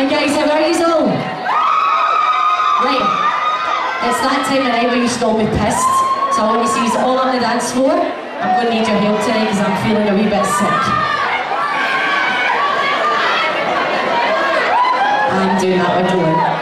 Hi guys, how are you all? Right, it's that time of night where you all be pissed. So I want to see you all on the dance floor. I'm going to need your help tonight because I'm feeling a wee bit sick. I'm doing that with Dylan.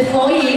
To the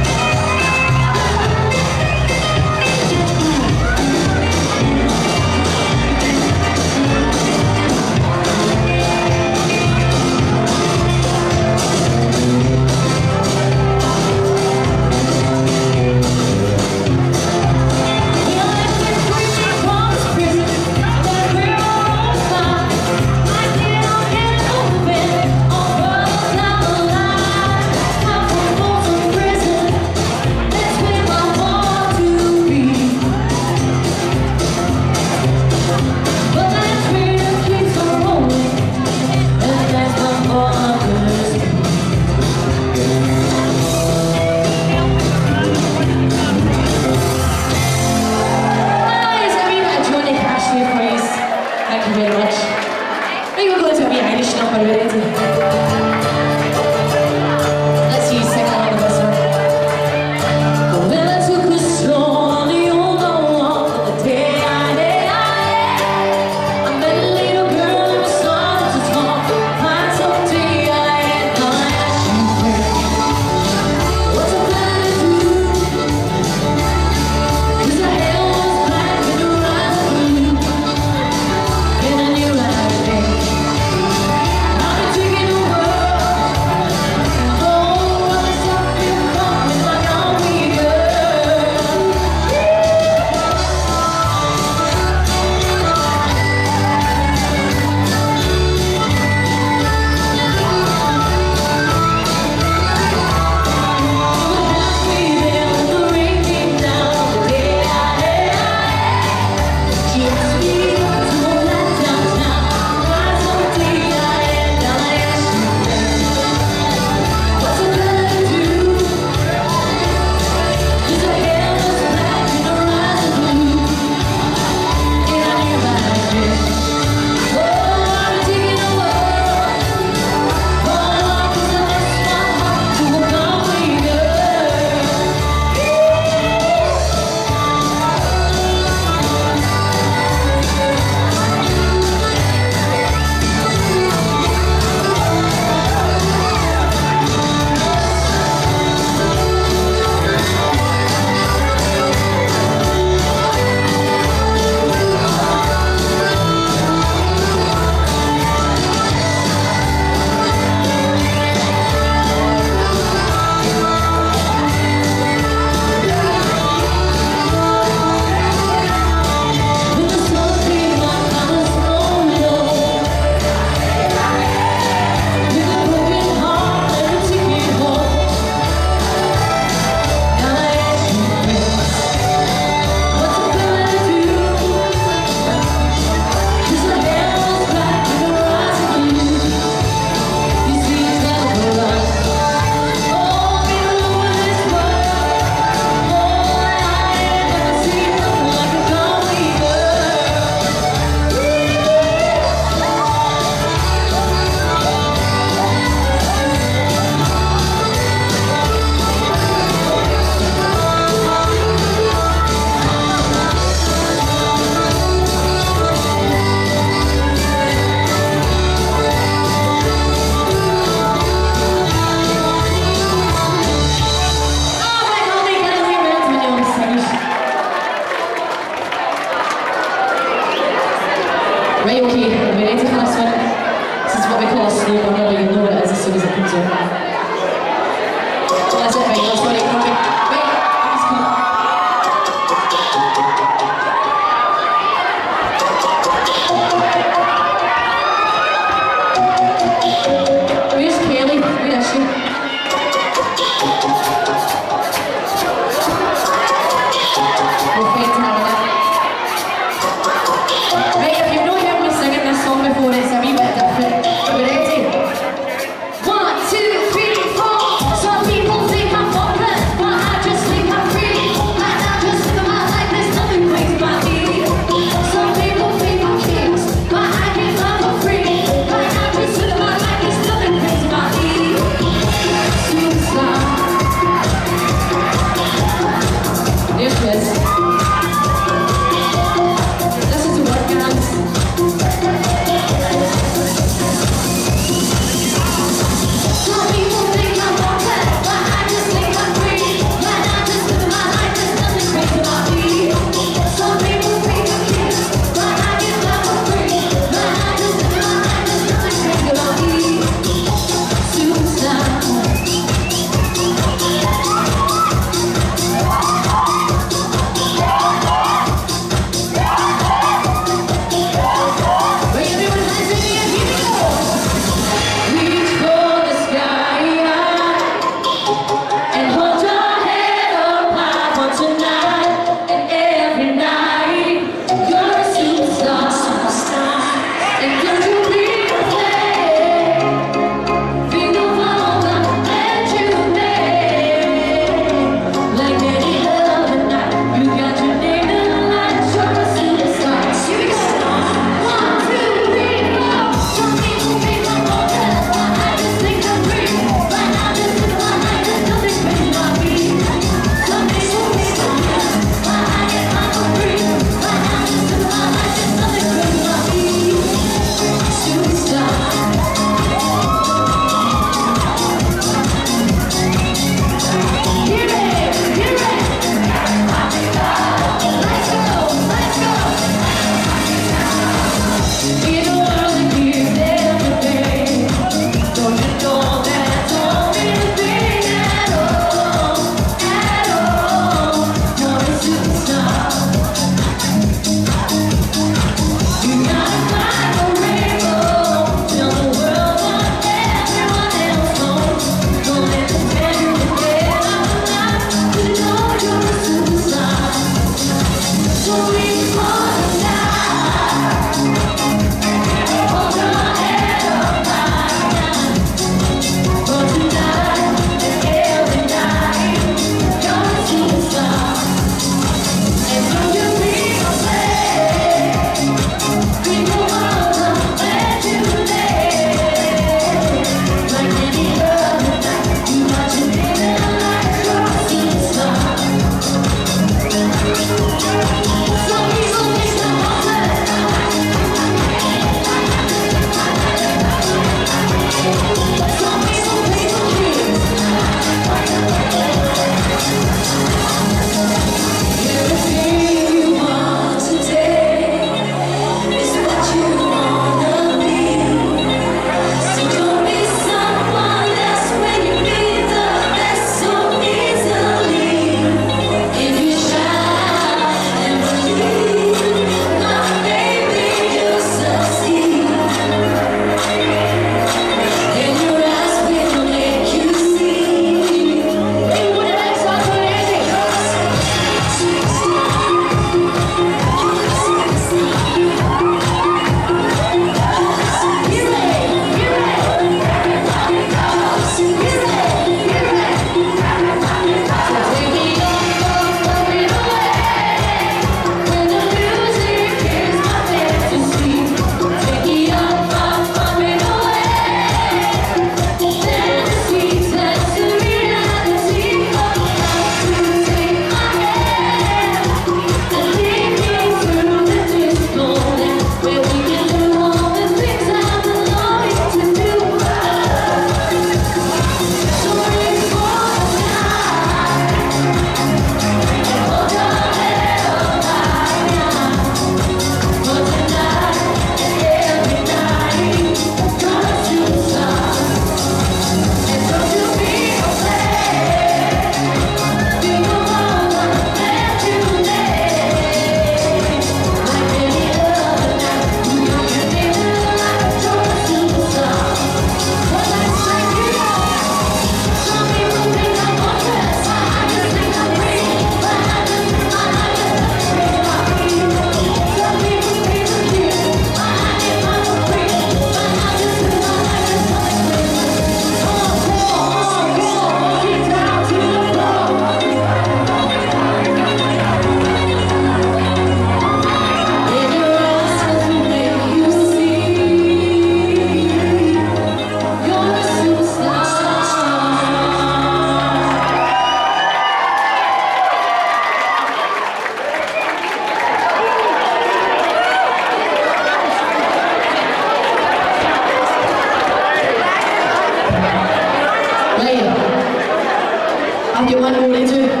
And.